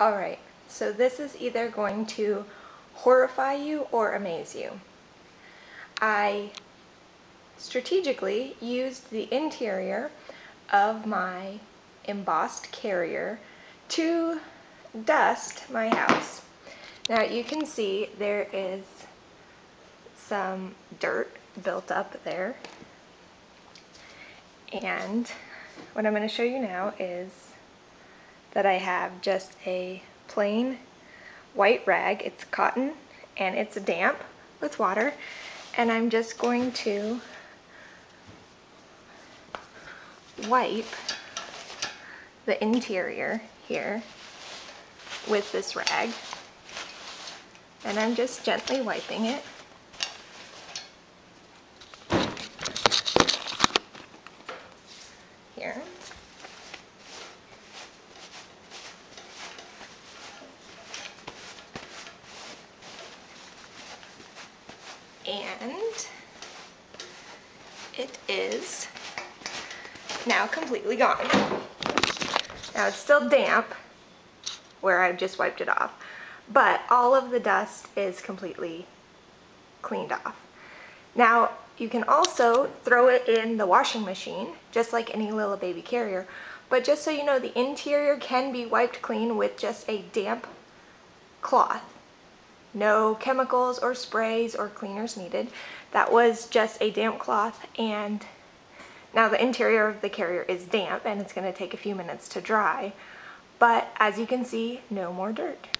Alright, so this is either going to horrify you or amaze you. I strategically used the interior of my embossed carrier to dust my house. Now you can see there is some dirt built up there. And what I'm going to show you now is that I have just a plain white rag. It's cotton and it's damp with water. And I'm just going to wipe the interior here with this rag. And I'm just gently wiping it. Here. And it is now completely gone. Now it's still damp where I've just wiped it off, but all of the dust is completely cleaned off. Now you can also throw it in the washing machine, just like any Lillebaby carrier, but just so you know, the interior can be wiped clean with just a damp cloth. No chemicals or sprays or cleaners needed. That was just a damp cloth and now the interior of the carrier is damp and it's going to take a few minutes to dry. But as you can see, no more dirt.